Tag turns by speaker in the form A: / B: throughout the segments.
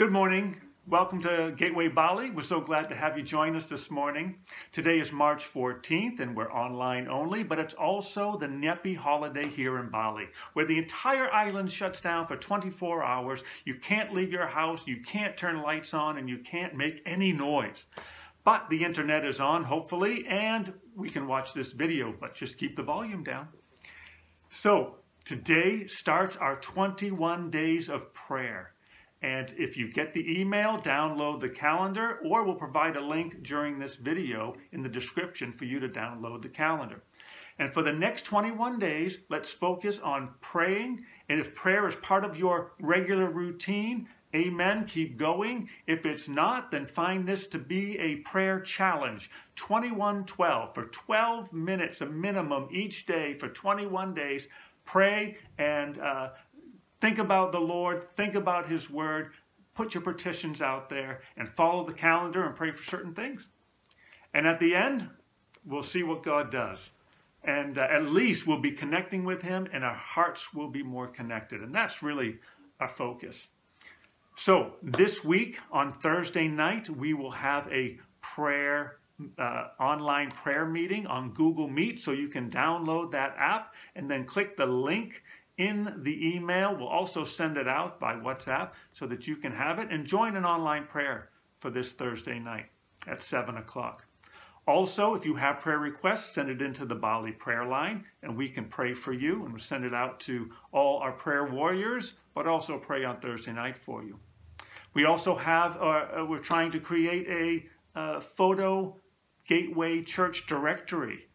A: Good morning. Welcome to Gateway Bali. We're so glad to have you join us this morning. Today is March 14th and we're online only, but it's also the Nyepi holiday here in Bali, where the entire island shuts down for 24 hours. You can't leave your house, you can't turn lights on, and you can't make any noise. But the internet is on, hopefully, and we can watch this video, but just keep the volume down. So, today starts our 21 days of prayer. And if you get the email, download the calendar, or we'll provide a link during this video in the description for you to download the calendar. And for the next 21 days, let's focus on praying. And if prayer is part of your regular routine, amen, keep going. If it's not, then find this to be a prayer challenge. 2112 for 12 minutes, a minimum each day for 21 days. Pray and uh, Think about the Lord, think about His Word, put your petitions out there, and follow the calendar and pray for certain things. And at the end, we'll see what God does. And uh, at least we'll be connecting with Him and our hearts will be more connected. And that's really our focus. So this week on Thursday night, we will have a prayer uh, online prayer meeting on Google Meet. So you can download that app and then click the link in the email. We'll also send it out by WhatsApp so that you can have it and join an online prayer for this Thursday night at 7 o'clock. Also, if you have prayer requests, send it into the Bali prayer line and we can pray for you and we'll send it out to all our prayer warriors, but also pray on Thursday night for you. We also have, uh, uh we're trying to create a uh, photo gateway church directory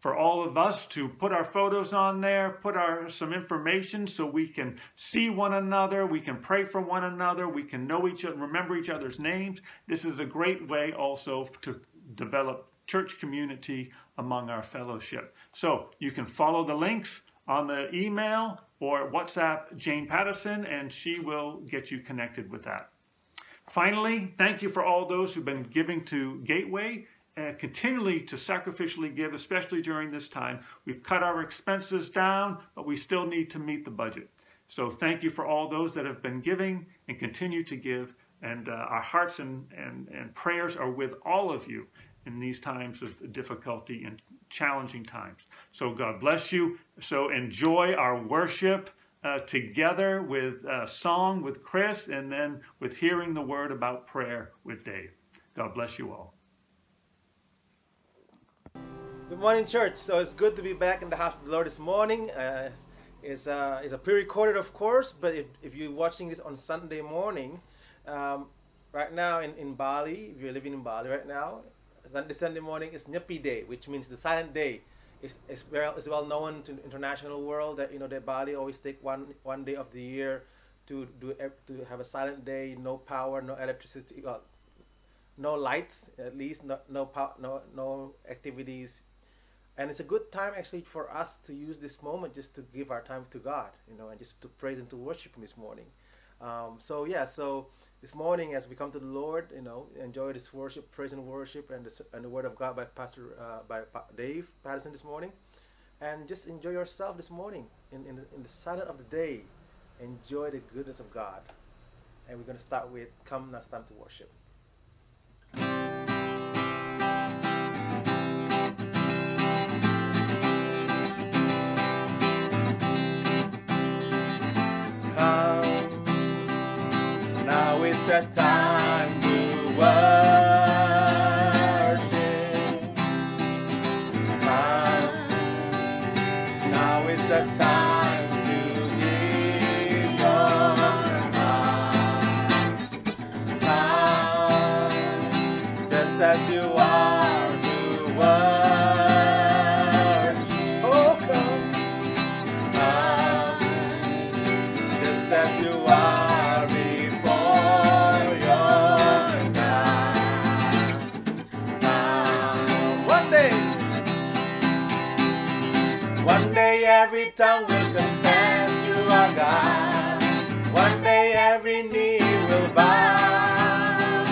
A: for all of us to put our photos on there, put our some information so we can see one another, we can pray for one another, we can know each other, remember each other's names. This is a great way also to develop church community among our fellowship. So you can follow the links on the email or WhatsApp Jane Pattison and she will get you connected with that. Finally, thank you for all those who've been giving to Gateway uh, continually to sacrificially give, especially during this time. We've cut our expenses down, but we still need to meet the budget. So thank you for all those that have been giving and continue to give. And uh, our hearts and, and, and prayers are with all of you in these times of difficulty and challenging times. So God bless you. So enjoy our worship uh, together with uh, song with Chris and then with hearing the word about prayer with Dave. God bless you all.
B: Good morning, church. So it's good to be back in the house of the Lord this morning. Uh, it's, uh, it's a pre-recorded, of course, but if, if you're watching this on Sunday morning, um, right now in, in Bali, if you're living in Bali right now, Sunday, Sunday morning is Nyepi Day, which means the silent day. It's, it's, well, it's well known to the international world that, you know, that Bali always take one, one day of the year to do to have a silent day, no power, no electricity, well, no lights, at least no no power, no no activities and it's a good time actually for us to use this moment just to give our time to God, you know, and just to praise and to worship Him this morning. Um, so yeah, so this morning as we come to the Lord, you know, enjoy this worship, praise and worship, and the, and the Word of God by Pastor uh, by pa Dave Pattison this morning, and just enjoy yourself this morning in in the, in the silence of the day. Enjoy the goodness of God, and we're going to start with "Come, now it's time to worship." The time to worship. Now, now is the time knee.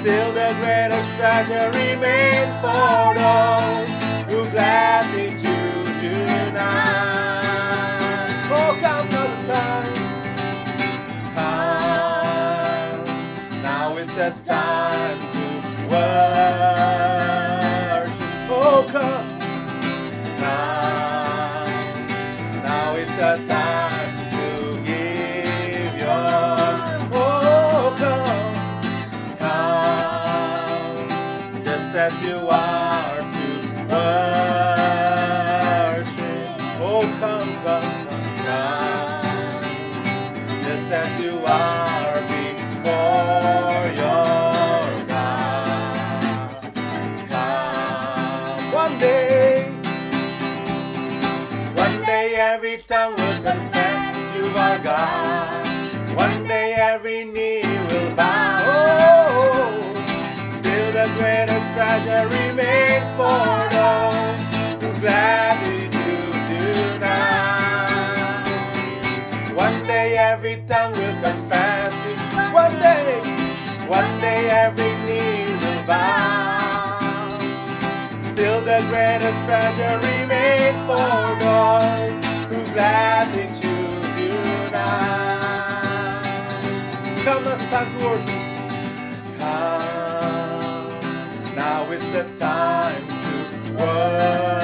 B: Still the greatest treasure remains for those who gladly choose now. Oh, come, come, time. Come. the time to worship. Oh, come. Now, now is the time as you are to worship. Oh come, come, come, just as you are before your God. Come, one day. One day every tongue will confess you are God. One day every knee will bow. Oh, the greatest treasure remains for those who gladly choose you now. One day every tongue will confess you. One day, one day every knee will bow. Still the greatest treasure remains for those who gladly choose you now. Come, let's time to worship. Come, is the time to worship.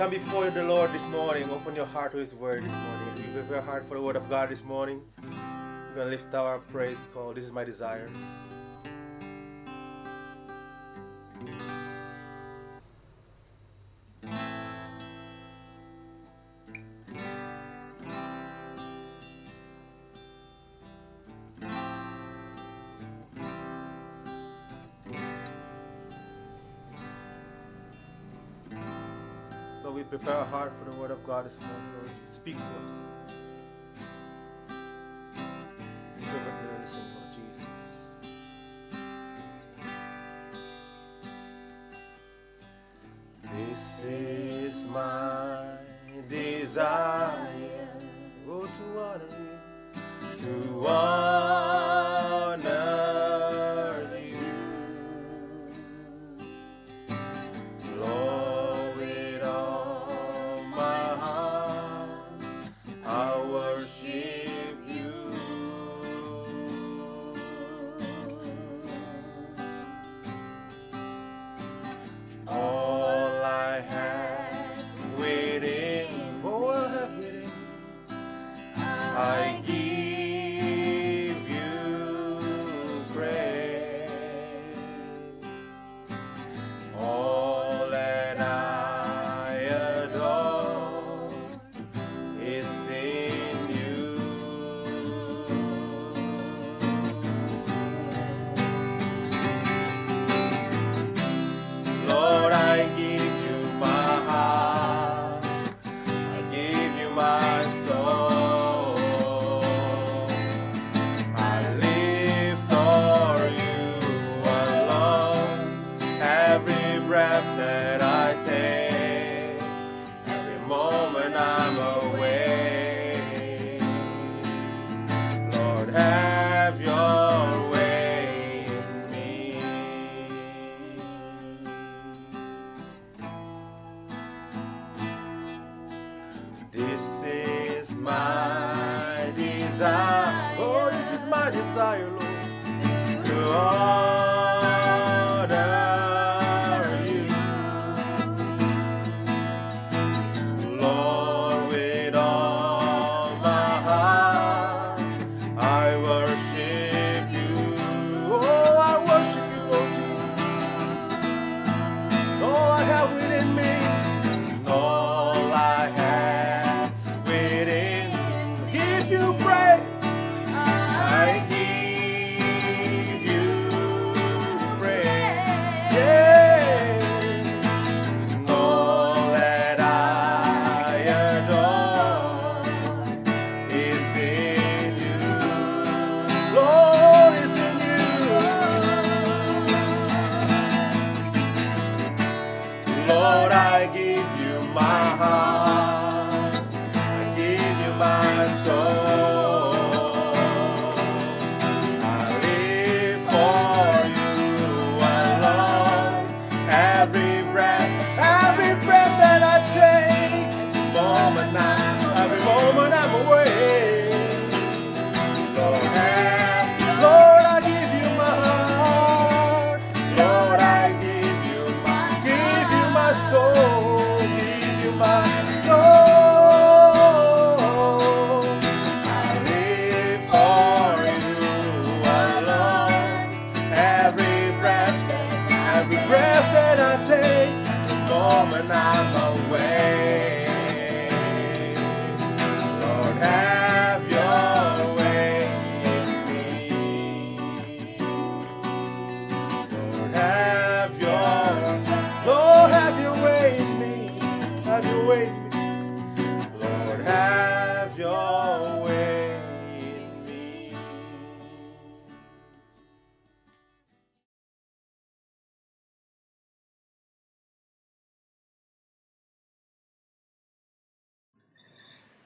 B: Come before the Lord this morning. Open your heart to His word this morning. You prepare your heart for the word of God this morning, we're going to lift our praise call. This is my desire. This morning, Lord. Speak to us. You praise.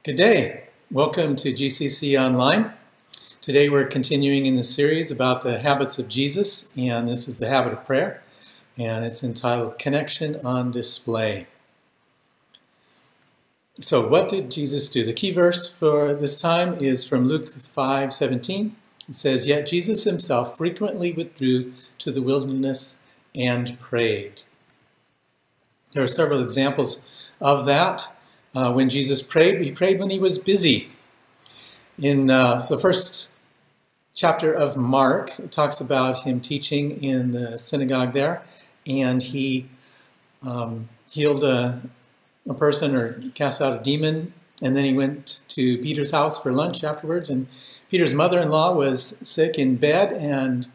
C: Good day. Welcome to GCC Online. Today we're continuing in the series about the habits of Jesus, and this is the habit of prayer, and it's entitled Connection on Display. So, what did Jesus do? The key verse for this time is from Luke 5 17. It says, Yet Jesus himself frequently withdrew to the wilderness and prayed. There are several examples of that. Uh, when Jesus prayed, he prayed when he was busy. In uh, the first chapter of Mark, it talks about him teaching in the synagogue there, and he um, healed a, a person or cast out a demon, and then he went to Peter's house for lunch afterwards, and Peter's mother-in-law was sick in bed, and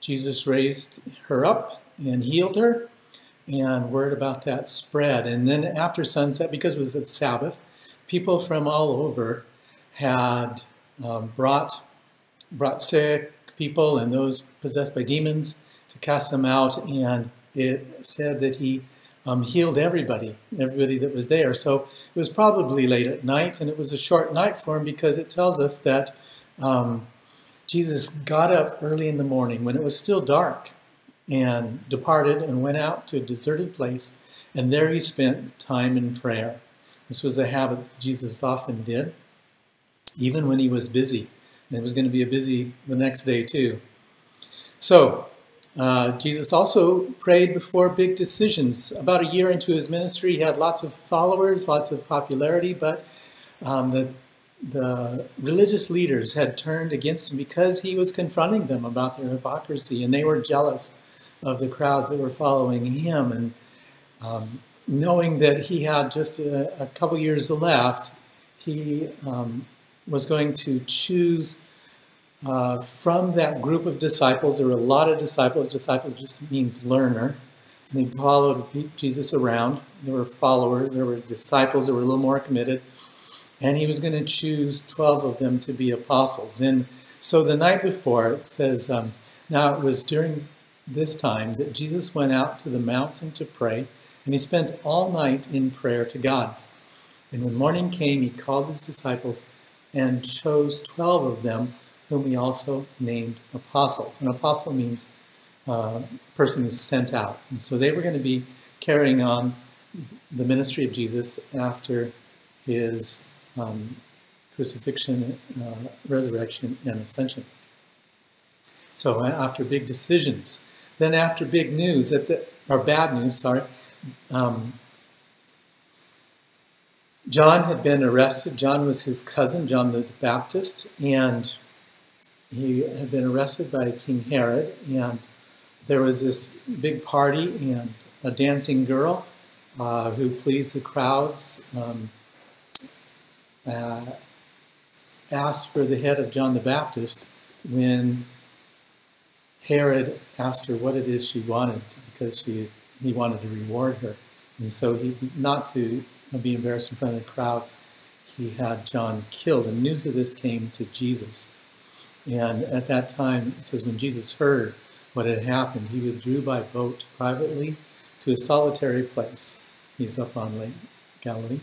C: Jesus raised her up and healed her, and word about that spread. And then after sunset, because it was the Sabbath, people from all over had um, brought brought sick people and those possessed by demons to cast them out, and it said that he um, healed everybody, everybody that was there. So it was probably late at night, and it was a short night for him because it tells us that um, Jesus got up early in the morning when it was still dark and departed and went out to a deserted place, and there he spent time in prayer. This was a habit that Jesus often did, even when he was busy. And it was going to be a busy the next day, too. So, uh, Jesus also prayed before big decisions. About a year into his ministry, he had lots of followers, lots of popularity, but um, the, the religious leaders had turned against him because he was confronting them about their hypocrisy, and they were jealous of the crowds that were following him. And um, knowing that he had just a, a couple years left, he um, was going to choose uh, from that group of disciples. There were a lot of disciples. Disciples just means learner. They followed Jesus around. There were followers. There were disciples that were a little more committed. And he was going to choose 12 of them to be apostles. And so the night before, it says, um, now it was during this time that Jesus went out to the mountain to pray, and he spent all night in prayer to God. And when morning came, he called his disciples and chose 12 of them, whom he also named apostles. An apostle means uh, a person who's sent out. And so they were going to be carrying on the ministry of Jesus after his um, crucifixion, uh, resurrection, and ascension. So after big decisions, then after big news, at the, or bad news, sorry, um, John had been arrested. John was his cousin, John the Baptist, and he had been arrested by King Herod. And there was this big party and a dancing girl uh, who pleased the crowds. Um, uh, asked for the head of John the Baptist when Herod asked her what it is she wanted because she he wanted to reward her. And so he, not to be embarrassed in front of the crowds, he had John killed. And news of this came to Jesus. And at that time, it says, when Jesus heard what had happened, he withdrew by boat privately to a solitary place. He's up on Lake Galilee.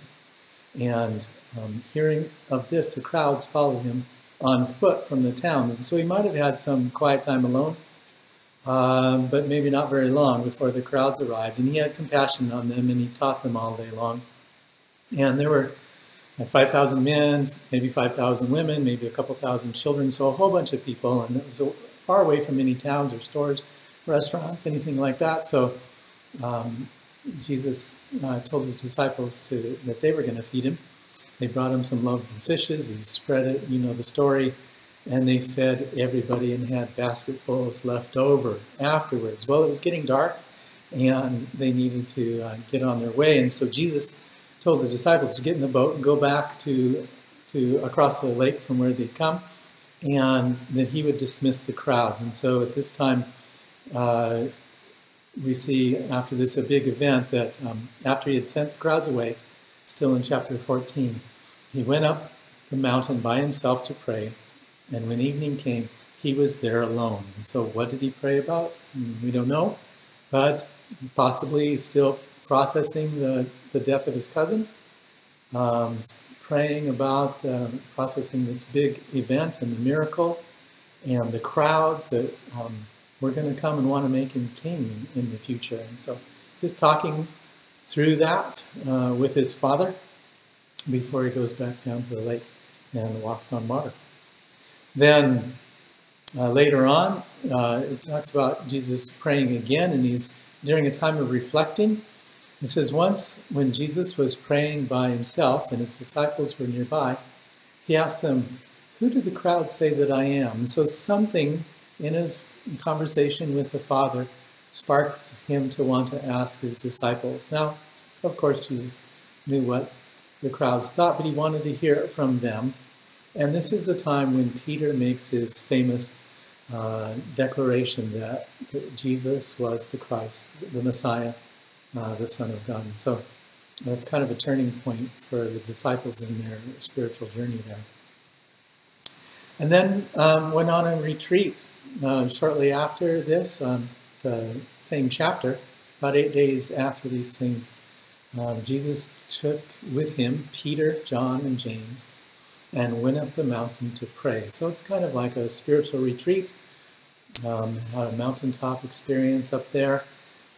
C: And um, hearing of this, the crowds followed him on foot from the towns. And so he might have had some quiet time alone um, but maybe not very long before the crowds arrived. And he had compassion on them and he taught them all day long. And there were 5,000 men, maybe 5,000 women, maybe a couple thousand children, so a whole bunch of people. And it was far away from any towns or stores, restaurants, anything like that. So um, Jesus uh, told his disciples to, that they were going to feed him. They brought him some loaves and fishes. He spread it, you know the story and they fed everybody and had basketfuls left over afterwards. Well, it was getting dark and they needed to uh, get on their way. And so Jesus told the disciples to get in the boat and go back to, to across the lake from where they'd come and then he would dismiss the crowds. And so at this time, uh, we see after this a big event that um, after he had sent the crowds away, still in chapter 14, he went up the mountain by himself to pray and when evening came, he was there alone. And so what did he pray about? We don't know, but possibly still processing the, the death of his cousin, um, praying about um, processing this big event and the miracle and the crowds that um, were going to come and want to make him king in, in, the future. And so just talking through that uh, with his father before he goes back down to the lake and walks on water. Then uh, later on, uh, it talks about Jesus praying again, and he's during a time of reflecting. It says, Once when Jesus was praying by himself and his disciples were nearby, he asked them, Who do the crowd say that I am? And so something in his conversation with the Father sparked him to want to ask his disciples. Now, of course, Jesus knew what the crowds thought, but he wanted to hear it from them. And this is the time when Peter makes his famous uh, declaration that, that, Jesus was the Christ, the Messiah, uh, the Son of God. And so that's kind of a turning point for the disciples in their spiritual journey there. And then um, went on a retreat uh, shortly after this, um, the same chapter, about eight days after these things. Um, Jesus took with him Peter, John, and James and went up the mountain to pray. So it's kind of like a spiritual retreat. Um, had a mountaintop experience up there.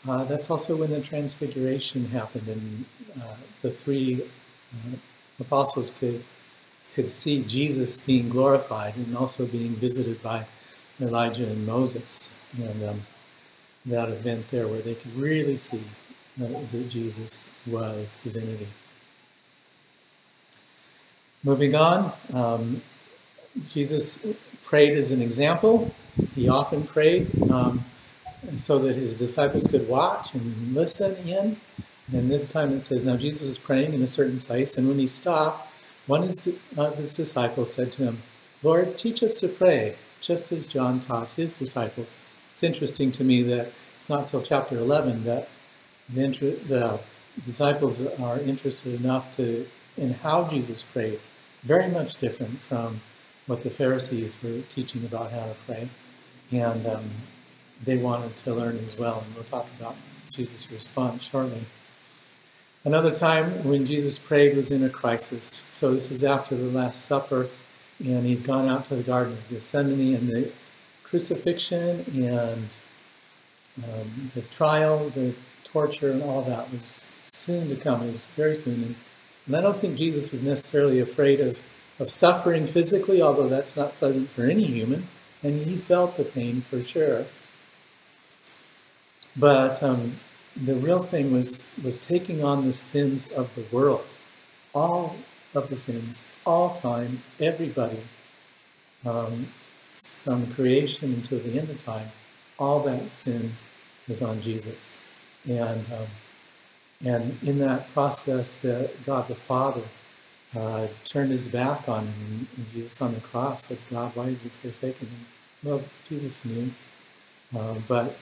C: Uh, that's also when the transfiguration happened, and uh, the three uh, apostles could could see Jesus being glorified and also being visited by Elijah and Moses, and um, that event there where they could really see that Jesus was divinity. Moving on, um, Jesus prayed as an example. He often prayed um, so that his disciples could watch and listen in. And this time it says, Now Jesus was praying in a certain place, and when he stopped, one of his disciples said to him, Lord, teach us to pray, just as John taught his disciples. It's interesting to me that it's not till chapter 11 that the, the disciples are interested enough to in how Jesus prayed, very much different from what the Pharisees were teaching about how to pray. And um, they wanted to learn as well. And we'll talk about Jesus' response shortly. Another time when Jesus prayed was in a crisis. So this is after the Last Supper, and he'd gone out to the Garden of Gethsemane, and the crucifixion and um, the trial, the torture, and all that was soon to come. It was very soon. And I don't think Jesus was necessarily afraid of, of suffering physically, although that's not pleasant for any human. And he felt the pain for sure. But um, the real thing was, was taking on the sins of the world. All of the sins, all time, everybody, um, from creation until the end of time, all that sin is on Jesus. And um, and in that process, the, God the Father uh, turned his back on him, and Jesus on the cross said, God, why have you forsaken me? Well, Jesus knew, uh, but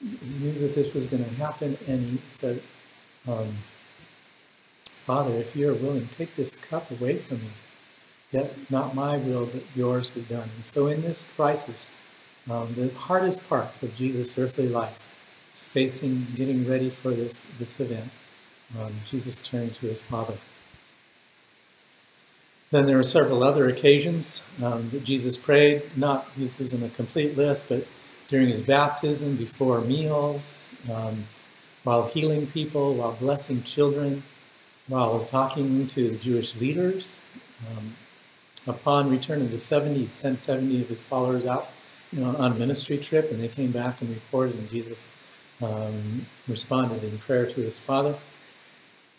C: he knew that this was going to happen, and he said, um, Father, if you are willing, take this cup away from me. Yet not my will, but yours be done. And so in this crisis, um, the hardest part of Jesus' earthly life facing, getting ready for this, this event, um, Jesus turned to his Father. Then there are several other occasions um, that Jesus prayed. Not this isn't a complete list, but during his baptism, before meals, um, while healing people, while blessing children, while talking to the Jewish leaders. Um, upon return of the 70, he sent 70 of his followers out you know, on a ministry trip, and they came back and reported, and Jesus um, responded in prayer to his father.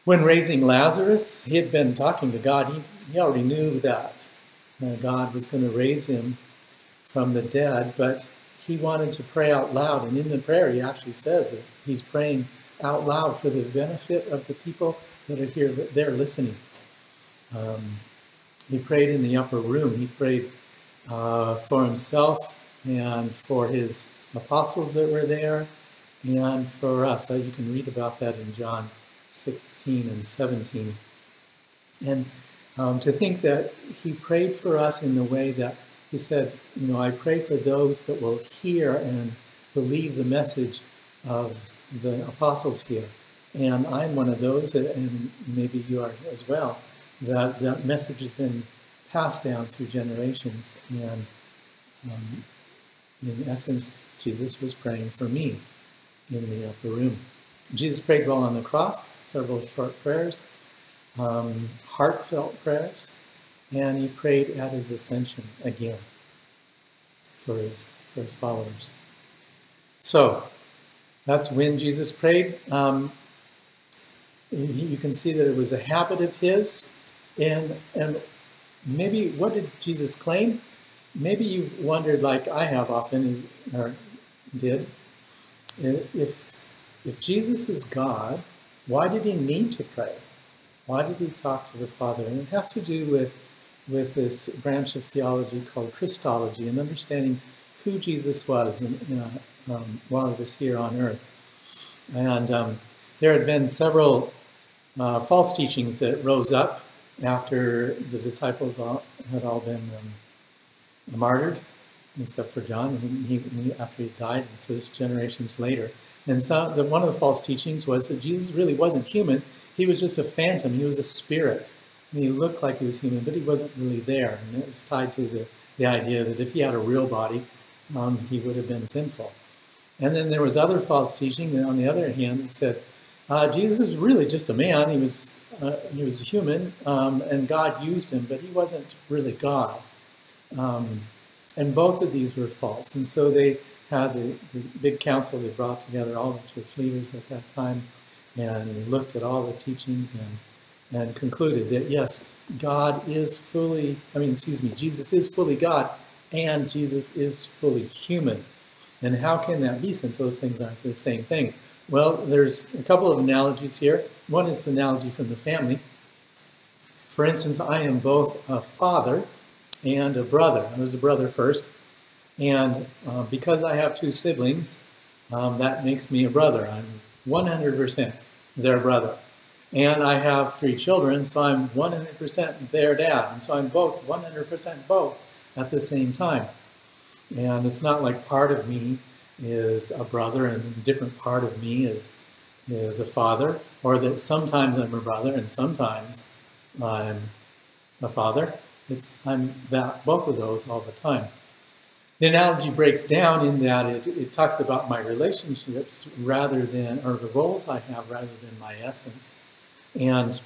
C: When raising Lazarus, he had been talking to God. He, he already knew that uh, God was going to raise him from the dead, but he wanted to pray out loud. And in the prayer, he actually says that he's praying out loud for the benefit of the people that are here, that they're listening. Um, he prayed in the upper room. He prayed uh, for himself and for his apostles that were there and for us. You can read about that in John 16 and 17. And um, to think that he prayed for us in the way that he said, you know, I pray for those that will hear and believe the message of the apostles here. And I'm one of those, and maybe you are as well, that that message has been passed down through generations, and um, in essence, Jesus was praying for me in the upper room. Jesus prayed while on the cross, several short prayers, um, heartfelt prayers, and he prayed at his ascension again for his, for his followers. So, that's when Jesus prayed. Um, you can see that it was a habit of his. And, and maybe what did Jesus claim? Maybe you've wondered, like I have often, or did, if, if Jesus is God, why did he need to pray? Why did he talk to the Father? And it has to do with, with this branch of theology called Christology and understanding who Jesus was in, uh, um, while he was here on earth. And um, there had been several uh, false teachings that rose up after the disciples all, had all been um, martyred, except for John, and he, he, after he died, and so generations later. And so the, one of the false teachings was that Jesus really wasn't human. He was just a phantom. He was a spirit. And he looked like he was human, but he wasn't really there. And it was tied to the, the idea that if he had a real body, um, he would have been sinful. And then there was other false teaching on the other hand that said uh, Jesus was really just a man. He was uh, he was human, um, and God used him, but he wasn't really God. Um, and both of these were false. And so they had the, the, big council. They brought together all the church leaders at that time and looked at all the teachings and and concluded that yes, God is fully. I mean, excuse me, Jesus is fully God, and Jesus is fully human. And how can that be since those things aren't the same thing? Well, there's a couple of analogies here. One is an analogy from the family. For instance, I am both a father and a brother. I was a brother first. And uh, because I have two siblings, um, that makes me a brother. I'm 100% their brother. And I have three children, so I'm 100% their dad. And so I'm both 100% both at the same time. And it's not like part of me is a brother and a different part of me is, is a father, or that sometimes I'm a brother and sometimes I'm a father. It's, I'm that, both of those all the time. The analogy breaks down in that it, it talks about my relationships rather than, or the roles I have rather than my essence. And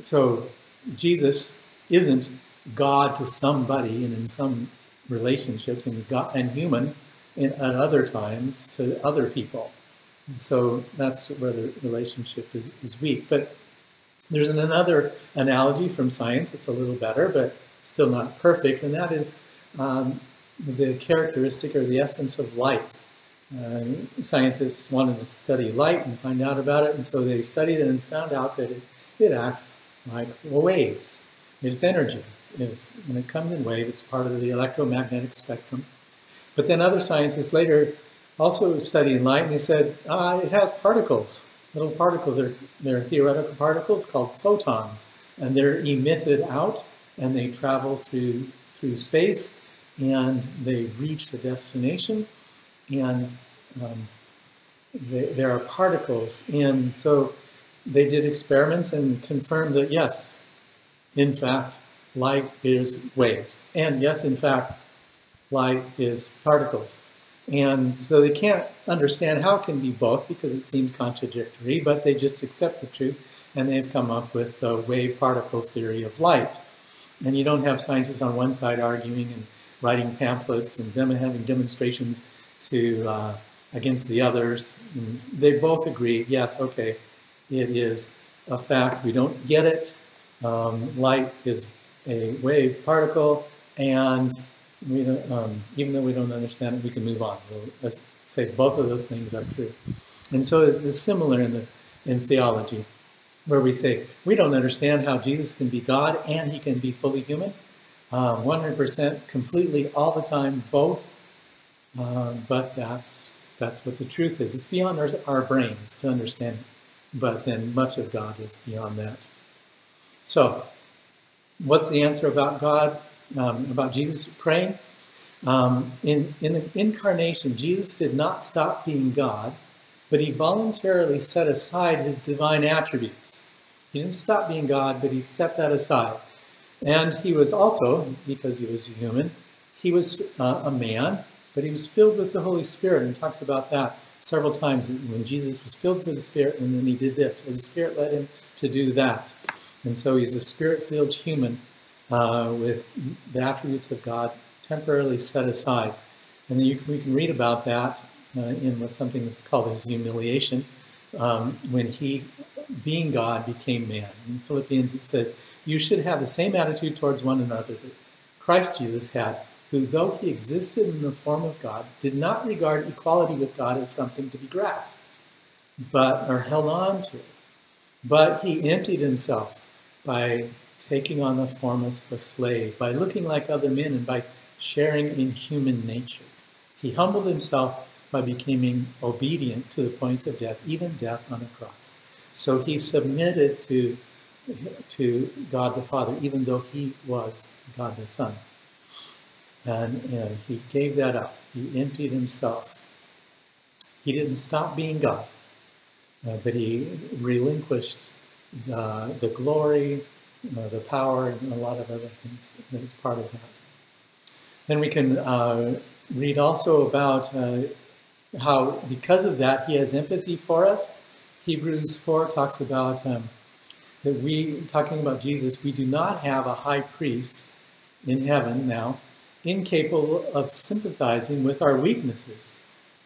C: so Jesus isn't God to somebody and in some relationships and God and human in, at other times to other people. And so that's where the relationship is, is weak. But there's another analogy from science. It's a little better, but still not perfect, and that is um, the characteristic or the essence of light. Uh, scientists wanted to study light and find out about it, and so they studied it and found out that it, it acts like waves. It's energy. It's, it's, when it comes in wave, it's part of the electromagnetic spectrum. But then other scientists later also studied light, and they said ah, it has particles, little particles. They're, they're theoretical particles called photons, and they're emitted out, and they travel through through space, and they reach the destination, and um, there are particles. And so they did experiments and confirmed that yes, in fact, light is waves. And yes, in fact, light is particles. And so they can't understand how it can be both because it seems contradictory, but they just accept the truth and they've come up with the wave particle theory of light. And you don't have scientists on one side arguing and writing pamphlets and dem having demonstrations to uh, against the others. And they both agree, yes, okay, it is a fact. We don't get it. Um, light is a wave particle, and we don't, um, even though we don't understand it, we can move on. We'll say both of those things are true. And so it's similar in, the, in theology, where we say we don't understand how Jesus can be God and he can be fully human, 100% um, completely all the time, both. Uh, but that's that's what the truth is. It's beyond our, our brains to understand it. But then much of God is beyond that. So, what's the answer about God, um, about Jesus praying? Um, in, in the incarnation, Jesus did not stop being God, but he voluntarily set aside his divine attributes. He didn't stop being God, but he set that aside. And he was also, because he was human, he was uh, a man, but he was filled with the Holy Spirit and talks about that several times when Jesus was filled with the Spirit and then he did this, or the Spirit led him to do that. And so he's a spirit-filled human uh, with the attributes of God temporarily set aside. And then can, we can read about that uh, in what something that's called his humiliation, um, when he, being God, became man. In Philippians it says, you should have the same attitude towards one another that Christ Jesus had, who, though he existed in the form of God, did not regard equality with God as something to be grasped, but or held on to. But he emptied himself by taking on the form of a slave, by looking like other men, and by sharing in human nature. He humbled himself by becoming obedient to the point of death, even death on a cross. So he submitted to, to God the Father, even though he was God the Son. And, and he gave that up. He emptied himself. He didn't stop being God, uh, but he relinquished uh, the glory, uh, the power, and a lot of other things that's part of that. Then we can uh, read also about uh, how, because of that, he has empathy for us. Hebrews 4 talks about um, that we, talking about Jesus, we do not have a high priest in heaven now incapable of sympathizing with our weaknesses,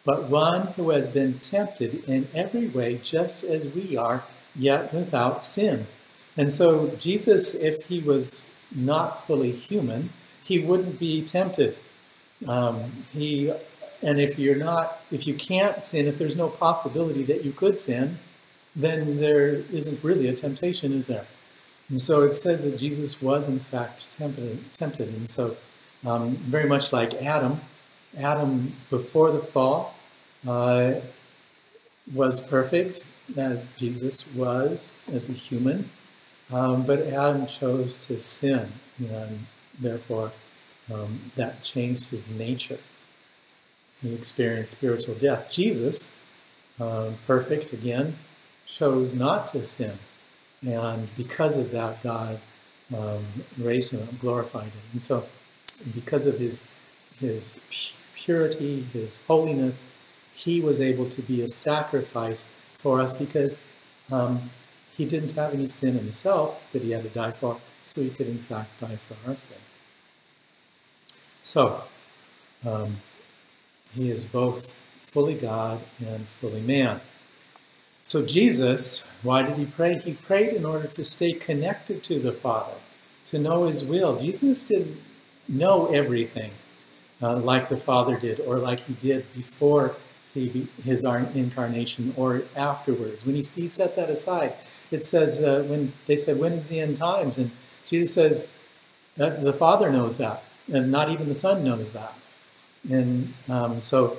C: but one who has been tempted in every way just as we are, yet without sin. And so Jesus, if he was not fully human, he wouldn't be tempted. Um, he, and if you're not, if you can't sin, if there's no possibility that you could sin, then there isn't really a temptation, is there? And so it says that Jesus was in fact tempted, tempted. and so um, very much like Adam. Adam, before the fall, uh, was perfect, as Jesus was as a human, um, but Adam chose to sin, and therefore um, that changed his nature. He experienced spiritual death. Jesus, um, perfect again, chose not to sin, and because of that, God um, raised him glorified him. And so because of his, his purity, his holiness, he was able to be a sacrifice for us because um, he didn't have any sin in himself that he had to die for, so he could in fact die for our sin. So, um, he is both fully God and fully man. So Jesus, why did he pray? He prayed in order to stay connected to the Father, to know his will. Jesus didn't know everything uh, like the Father did or like he did before he, his incarnation or afterwards. When he, he set that aside, it says, uh, when they said, when is the end times? And Jesus says, that the Father knows that, and not even the Son knows that. And um, so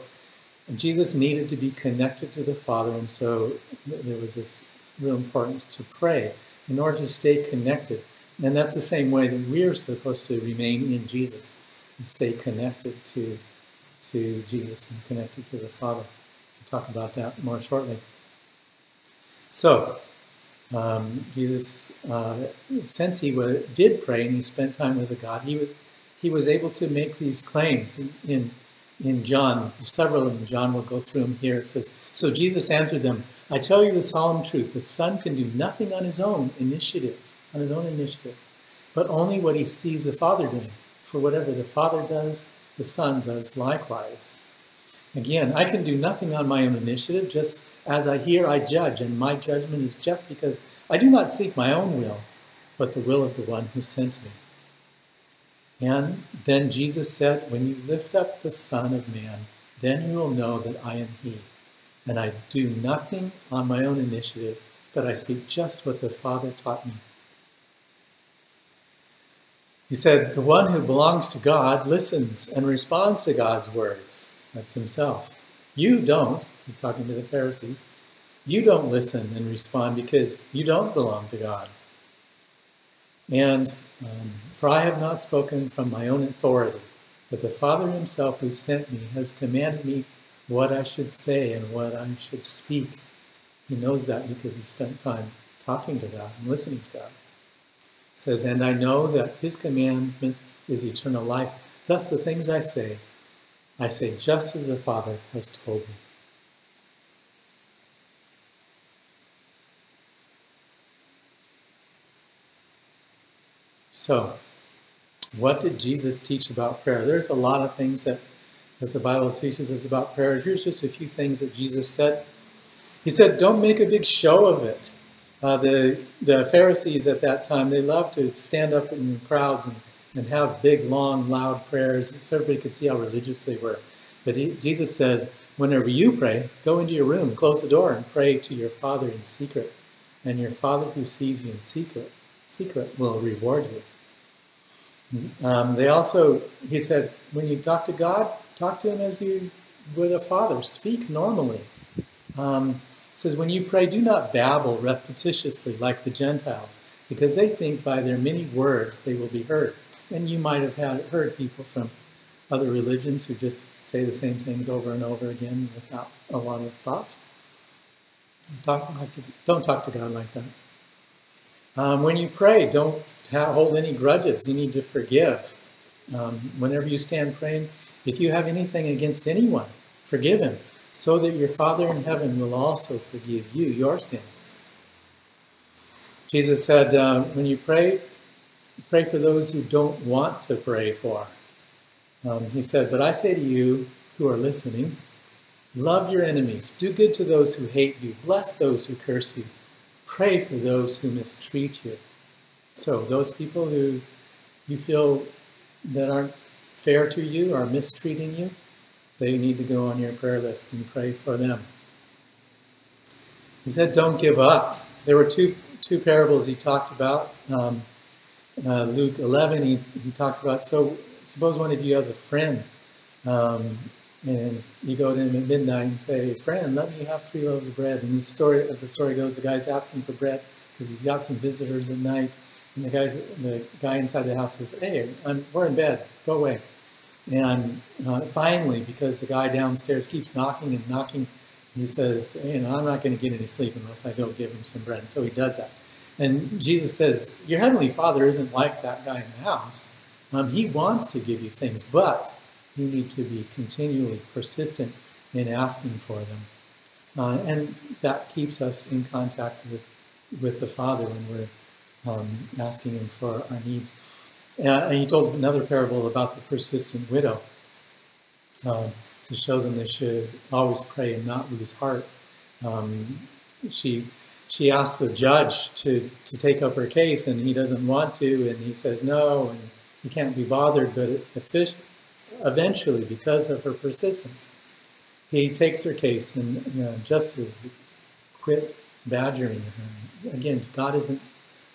C: Jesus needed to be connected to the Father, and so there was this real importance to pray in order to stay connected. And that's the same way that we're supposed to remain in Jesus and stay connected to, to Jesus and connected to the Father. We'll talk about that more shortly. So, um, Jesus, uh, since he did pray and he spent time with the God, he, he was able to make these claims in, in, in John. Several of them, John will go through them here. It says, So Jesus answered them, I tell you the solemn truth, the Son can do nothing on his own initiative on his own initiative, but only what he sees the Father doing. For whatever the Father does, the Son does likewise. Again, I can do nothing on my own initiative, just as I hear, I judge, and my judgment is just because I do not seek my own will, but the will of the one who sent me. And then Jesus said, When you lift up the Son of Man, then you will know that I am He. And I do nothing on my own initiative, but I speak just what the Father taught me. He said, The one who belongs to God listens and responds to God's words. That's himself. You don't, he's talking to the Pharisees, you don't listen and respond because you don't belong to God. And um, for I have not spoken from my own authority, but the Father himself who sent me has commanded me what I should say and what I should speak. He knows that because he spent time talking to God and listening to God. Says, And I know that his commandment is eternal life. Thus the things I say, I say just as the Father has told me. So, what did Jesus teach about prayer? There's a lot of things that, that the Bible teaches us about prayer. Here's just a few things that Jesus said. He said, Don't make a big show of it. Uh, the, the Pharisees at that time, they loved to stand up in crowds and, and have big, long, loud prayers so everybody could see how religious they were. But he, Jesus said, Whenever you pray, go into your room, close the door, and pray to your Father in secret. And your Father who sees you in secret, secret will reward you. Um, they also, he said, when you talk to God, talk to him as you would a father. Speak normally. Um, says, when you pray, do not babble repetitiously like the Gentiles, because they think by their many words they will be heard. And you might have had, heard people from other religions who just say the same things over and over again without a lot of thought. Talk, don't talk to God like that. Um, when you pray, don't hold any grudges. You need to forgive. Um, whenever you stand praying, if you have anything against anyone, forgive him, so that your Father in heaven will also forgive you your sins. Jesus said, uh, when you pray, pray for those who don't want to pray for. Um, he said, But I say to you who are listening, love your enemies, do good to those who hate you, bless those who curse you. Pray for those who mistreat you. So those people who you feel that aren't fair to you or mistreating you, they need to go on your prayer list and pray for them. He said, don't give up. There were two, two parables he talked about. Um, uh, Luke 11, he, he talks about, so suppose one of you has a friend um, and you go to him at midnight and say, friend, let me have three loaves of bread. And the story, as the story goes, the guy's asking for bread because he's got some visitors at night. And the guy, the guy inside the house says, hey, I'm, we're in bed, go away. And uh, finally, because the guy downstairs keeps knocking and knocking, he says, you know, I'm not going to get any sleep unless I go give him some bread. So he does that. And Jesus says, your heavenly father isn't like that guy in the house. Um, he wants to give you things, but you need to be continually persistent in asking for them. Uh, and that keeps us in contact with, with the Father when we're um, asking Him for our needs. Uh, and he told another parable about the persistent widow um, to show them they should always pray and not lose heart. Um, she she asks the judge to, to take up her case, and he doesn't want to, and he says no, and he can't be bothered. But eventually, because of her persistence, he takes her case and you know, just to quit badgering her. Again, God isn't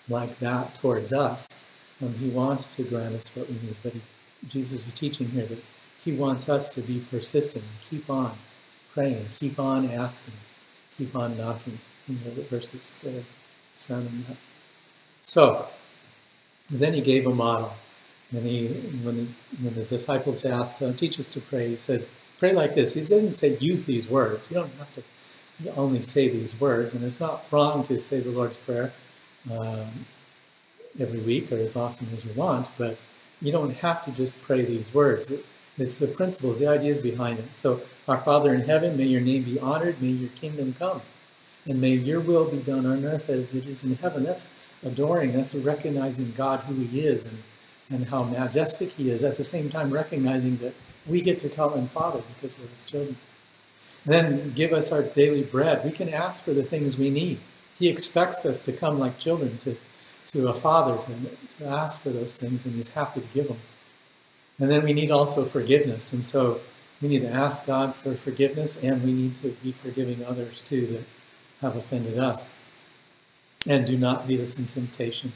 C: like that towards us. Um, he wants to grant us what we need, but he, Jesus is teaching here that he wants us to be persistent and keep on praying, and keep on asking, keep on knocking. You know, the verses that are surrounding that. So, then he gave a model. And he, when, when the disciples asked, uh, teach us to pray, he said, pray like this. He didn't say use these words. You don't have to only say these words. And it's not wrong to say the Lord's Prayer um, every week or as often as you want, but you don't have to just pray these words. It's the principles, the ideas behind it. So, our Father in heaven, may your name be honored, may your kingdom come, and may your will be done on earth as it is in heaven. That's adoring, that's recognizing God who he is and and how majestic he is, at the same time recognizing that we get to call him Father because we're his children. Then give us our daily bread. We can ask for the things we need. He expects us to come like children to, to a father to, to ask for those things, and he's happy to give them. And then we need also forgiveness. And so we need to ask God for forgiveness, and we need to be forgiving others too that have offended us. And do not lead us in temptation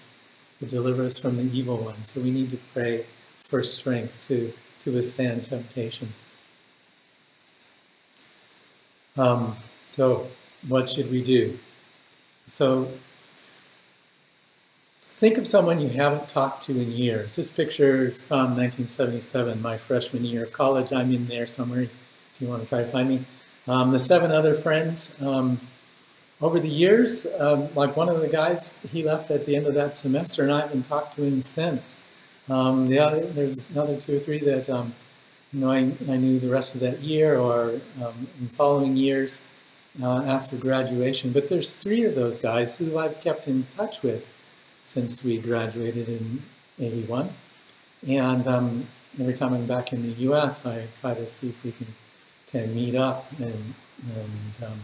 C: but deliver us from the evil one. So we need to pray for strength to, to withstand temptation. Um, so, what should we do? So, think of someone you haven't talked to in years. This picture from 1977, my freshman year of college. I'm in there somewhere if you want to try to find me. Um, the seven other friends, um, over the years, um, like one of the guys, he left at the end of that semester, and I haven't talked to him since. Um, the other, there's another two or three that um, you know I, I knew the rest of that year or um, in following years uh, after graduation. But there's three of those guys who I've kept in touch with since we graduated in '81, and um, every time I'm back in the U.S., I try to see if we can can meet up and and um,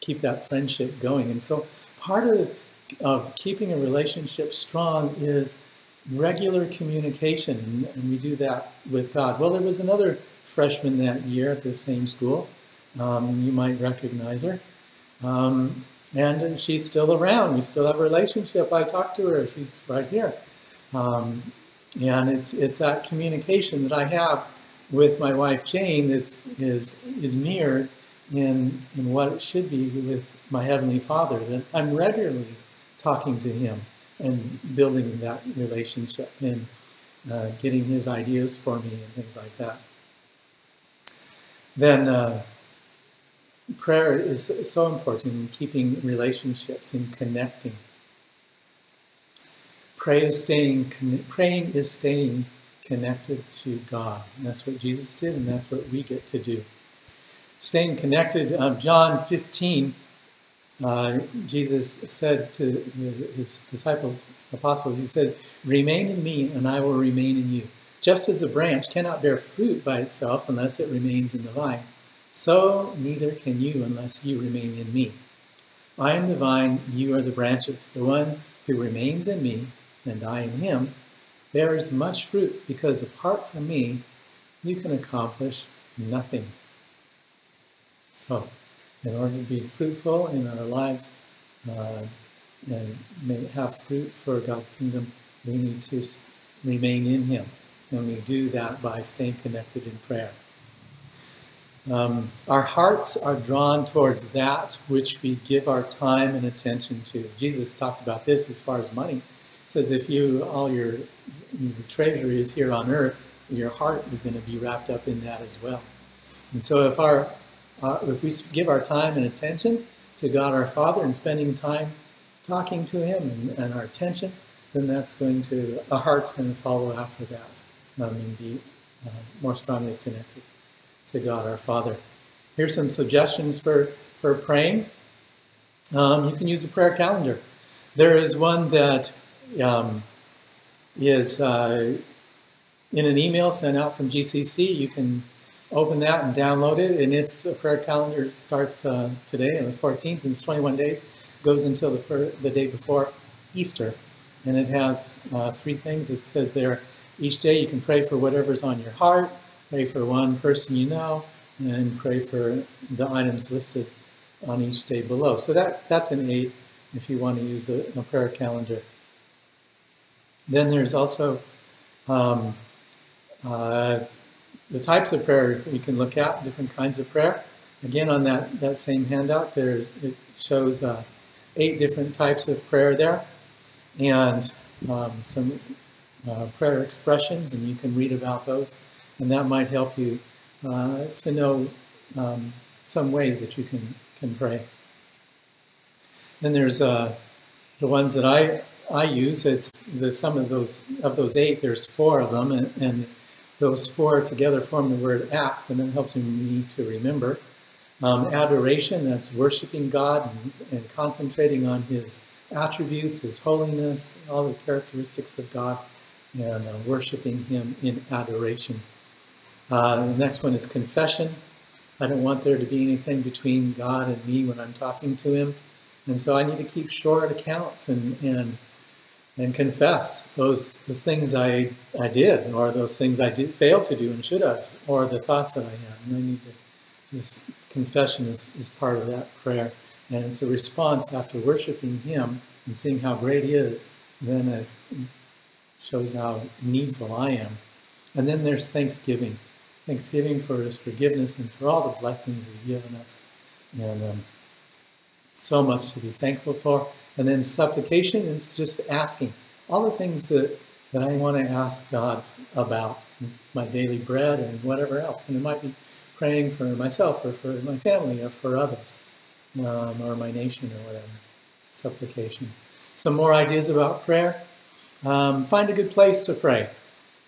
C: keep that friendship going. And so part of, of keeping a relationship strong is regular communication, and, and, we do that with God. Well, there was another freshman that year at the same school. Um, you might recognize her. Um, and she's still around. We still have a relationship. I talk to her. She's right here. Um, and it's, it's that communication that I have with my wife Jane that is, is mirrored in, in what it should be with my Heavenly Father, that I'm regularly talking to Him and building that relationship and uh, getting His ideas for me and things like that. Then uh, prayer is so important in keeping relationships and connecting. Pray is staying, praying is staying connected to God. And that's what Jesus did, and that's what we get to do staying connected, um, John 15, uh, Jesus said to his disciples, apostles, he said, Remain in me, and I will remain in you. Just as a branch cannot bear fruit by itself unless it remains in the vine, so neither can you unless you remain in me. I am the vine, you are the branches. The one who remains in me, and I in him, bears much fruit, because apart from me, you can accomplish nothing. So, in order to be fruitful in our lives uh, and may have fruit for God's kingdom, we need to remain in Him. And we do that by staying connected in prayer. Um, our hearts are drawn towards that which we give our time and attention to. Jesus talked about this as far as money. He says if you all your, your treasure is here on earth, your heart is going to be wrapped up in that as well. And so if our uh, if we give our time and attention to God our Father and spending time talking to Him and, and our attention, then that's going to, our heart's going to follow after that um, and be uh, more strongly connected to God our Father. Here's some suggestions for, for praying. Um, you can use a prayer calendar. There is one that um, is uh, in an email sent out from GCC. You can open that and download it. And its a prayer calendar starts uh, today on the 14th, and it's 21 days. Goes until the, the day before Easter. And it has uh, three things. It says there, each day you can pray for whatever's on your heart, pray for one person you know, and pray for the items listed on each day below. So that, that's an aid if you want to use a, a prayer calendar. Then there's also um, uh, the types of prayer you can look at, different kinds of prayer. Again, on that, that same handout, there's it shows uh, eight different types of prayer there and um, some uh, prayer expressions, and you can read about those. And that might help you uh, to know um, some ways that you can, can pray. Then there's uh, the ones that I, I use. It's the some of those of those eight. There's four of them, and, and those four together form the word acts, and it helps me to remember. Um, adoration, that's worshiping God and, and, concentrating on His attributes, His holiness, all the characteristics of God, and uh, worshiping Him in adoration. Uh, the next one is confession. I don't want there to be anything between God and me when I'm talking to Him. And so I need to keep short accounts and, and and confess those those things I I did, or those things I did fail to do and should have, or the thoughts that I had. And I need to. This confession is, is part of that prayer, and it's a response after worshiping Him and seeing how great He is. Then it shows how needful I am. And then there's thanksgiving, thanksgiving for His forgiveness and for all the blessings He's given us, and um, so much to be thankful for. And then supplication is just asking all the things that, that I want to ask God about my daily bread and whatever else. And it might be praying for myself or for my family or for others. um, or my nation or whatever. Supplication. Some more ideas about prayer. Um, find a good place to pray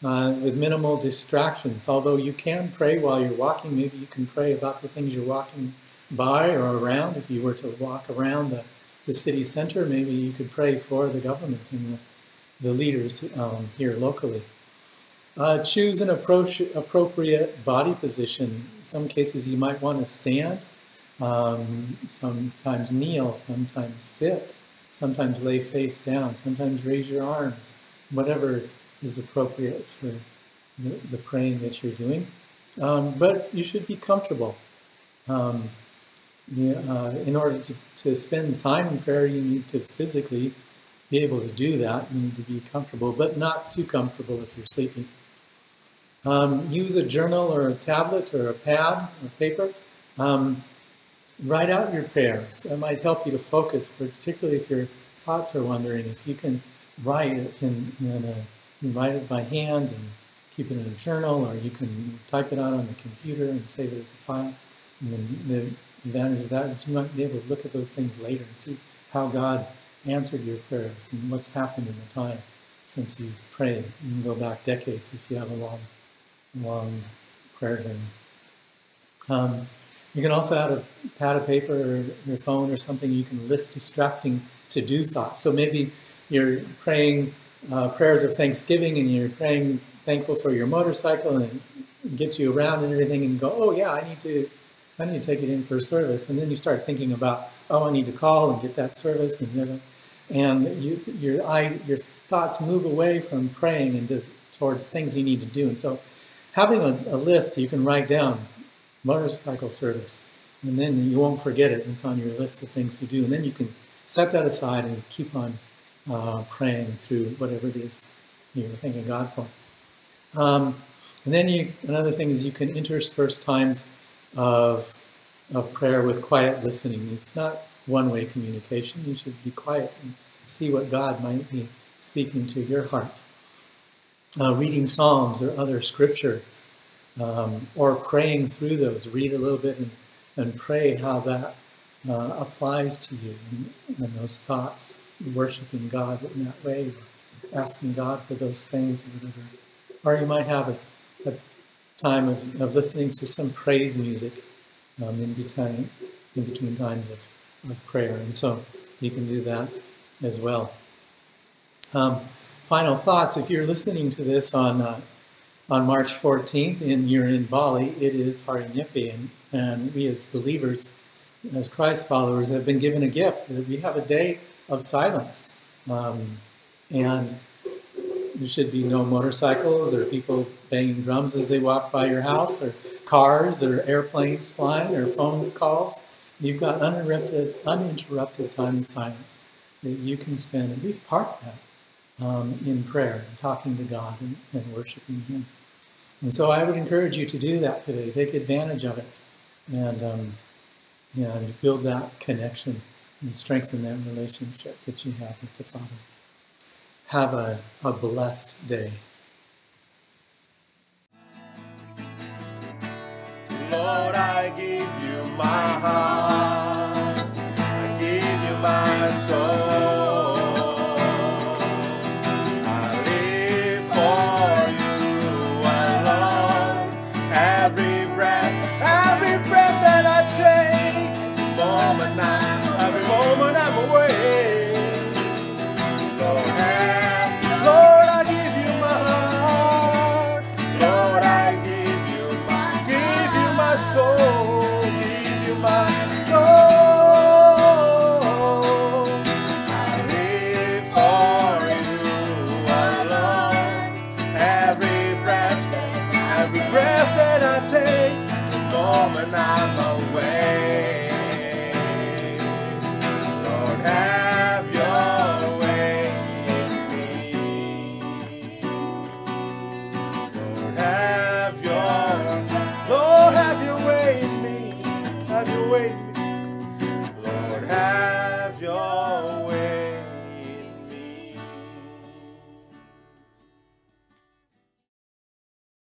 C: uh, with minimal distractions. Although you can pray while you're walking, maybe you can pray about the things you're walking by or around. If you were to walk around the, the city center, maybe you could pray for the government and the, the leaders um, here locally. Uh, choose an appropriate body position. In some cases you might want to stand, um, sometimes kneel, sometimes sit, sometimes lay face down, sometimes raise your arms, whatever is appropriate for the, praying that you're doing. Um, but you should be comfortable. Um, yeah, uh, in order to, to spend time in prayer, you need to physically be able to do that. You need to be comfortable, but not too comfortable if you're sleeping. Um, use a journal or a tablet or a pad or paper. Um, write out your prayers. That might help you to focus, particularly if your thoughts are wandering. If you can write it in, in a, you write it by hand and keep it in a journal, or you can type it out on the computer and save it as a file. And the advantage of that is you might be able to look at those things later and see how God answered your prayers and what's happened in the time since you've prayed. You can go back decades if you have a long long prayer journey. Um, you can also add a pad of paper or your phone or something you can list distracting to-do thoughts. So maybe you're praying uh, prayers of thanksgiving and you're praying thankful for your motorcycle and it gets you around and everything and you go, oh yeah, I need to I need to take it in for service. And then you start thinking about, oh, I need to call and get that service. And, and you, your, your thoughts move away from praying into towards things you need to do. And so having a, a, list you can write down motorcycle service and then you won't forget it it's on your list of things to do and then you can set that aside and keep on uh, praying through whatever it is you're thanking God for. Um, and then you, another thing is you can intersperse times of, of prayer with quiet listening. It's not one-way communication. You should be quiet and see what God might be speaking to your heart uh, reading Psalms or other scriptures, um, or praying through those. Read a little bit and, and pray how that uh, applies to you and, and, those thoughts, worshiping God in that way, or asking God for those things or whatever. Or you might have a, a time of, of listening to some praise music um, in, between, in between times of, of prayer. And so you can do that as well. Um, final thoughts. If you're listening to this on uh, on March 14th and you're in Bali, it is Hari Nyepi, and, and we as believers, as Christ followers, have been given a gift we have a day of silence. Um, and there should be no motorcycles or people banging drums as they walk by your house, or cars or airplanes flying or phone calls. You've got uninterrupted, uninterrupted time of silence that you can spend at least part of that um, in prayer and talking to God and, and worshiping Him. And so I would encourage you to do that today. Take advantage of it and, um, and build that connection and strengthen that relationship that you have with the Father. Have a, a blessed day. Lord, I give you my heart. I give you my